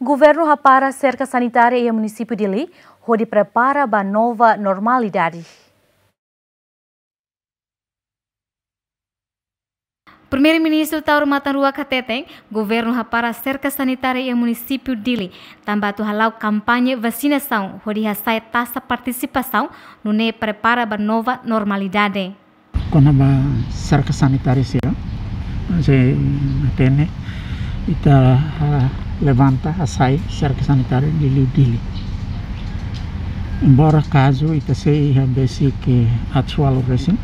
Governo Rapara Cerca Sanitária e município de Li, onde prepara a nova normalidade. Primeiro-Ministro Tauro Matanrua Kateteng, governo rapara cerca sanitária e município Dili, também halau campanha vacinação, onde sai taxa participação, no ne prepara a nova normalidade. Quando a cerca sanitária se se atende, ita levanta a sai cerca sanitária Dili Dili. Embora caso ita sei basic atual recém,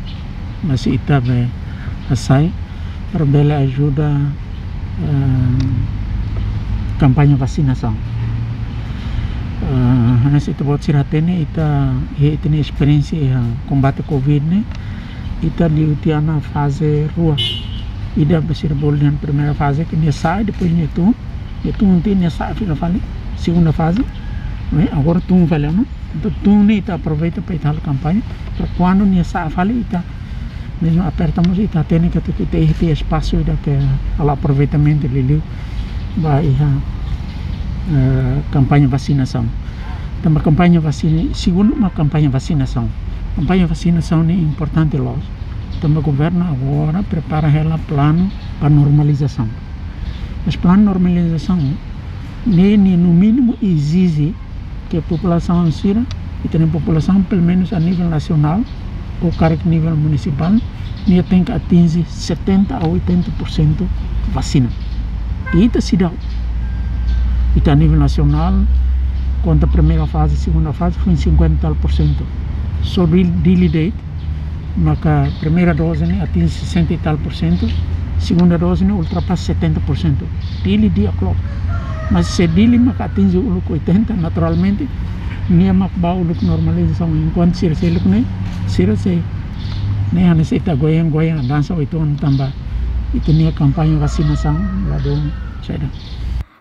mas ita be a sai Rebela ajuda uh, campanha vacinação. Uh, nesse tempo de ini kita ini experiência combate covid ne kita liutia na fase rua ida besir boleh primeira fase que ne sai depois ne tu tem sai fila fale segunda fase né agora tu vale não? Então tu ita aproveita para ir campanha para quando ne sai fale ita mesmo apertamos e tá tendo que ter ter espaço da que ao aproveitamento ali vai a uh, campanha vacinação. Então uma campanha vacina segundo uma campanha vacinação campanha vacinação é importante logo então o governo agora prepara ela plano para normalização mas plano de normalização nem no mínimo exige que a população ansira e tem a população pelo menos a nível nacional ou cara que nível municipal dia tem que atingir 70 a 80% vacina. E se dá. E a nível nacional, quanto a primeira fase, a segunda fase, foi em 50 tal por cento. Só daily date, a primeira dose né, atinge 60 e tal por cento, segunda dose né, ultrapassa 70 por cento. Daily dia clock. Mas se daily mas atinge o lucro 80, naturalmente, nem bom o lucro normalização. Enquanto se recebe o né, se recebe. nem hanya kita goyang-goyang dansa itu tambah itu nih kampanye vacinação lá do.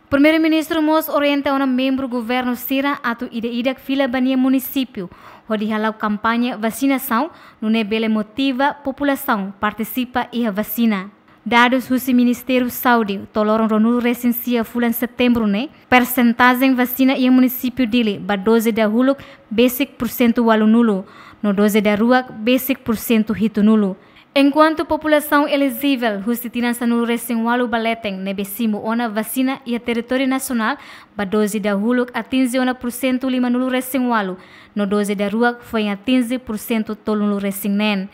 Primeiro-Ministro Mos orienta um membro governo Sira atu ida ida fila bania município, onde halau campanha vacinação, no nebele motiva população participa e a vacina. Dados do Ministério Saúde, toloram ronu recensia fulan setembro né, percentagem vacina e município dele, ba 12 da huluk, basic por cento nulo, no 12 da rua, basic por cento hito nulo. Enquanto população elegível justitinança no recém-walu baleteng. Nebesimo ona vacina e a território nacional, ba 12 da huluk por cento lima nulo recém-walu, no 12 da rua foi por cento tolo nulo recém-nen.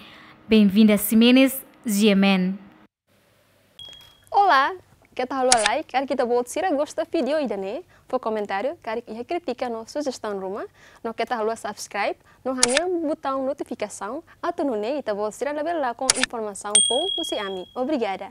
Bem-vinda a Simenes, Giemen. Olá, que tal o like? Quero que te volte se gosta do vídeo ainda né? Por comentário, quero que critica no sugestão ruma, no que tal subscribe, no hanya botão notificação, atau no né, te volte se lá com informação por você ami. Obrigada.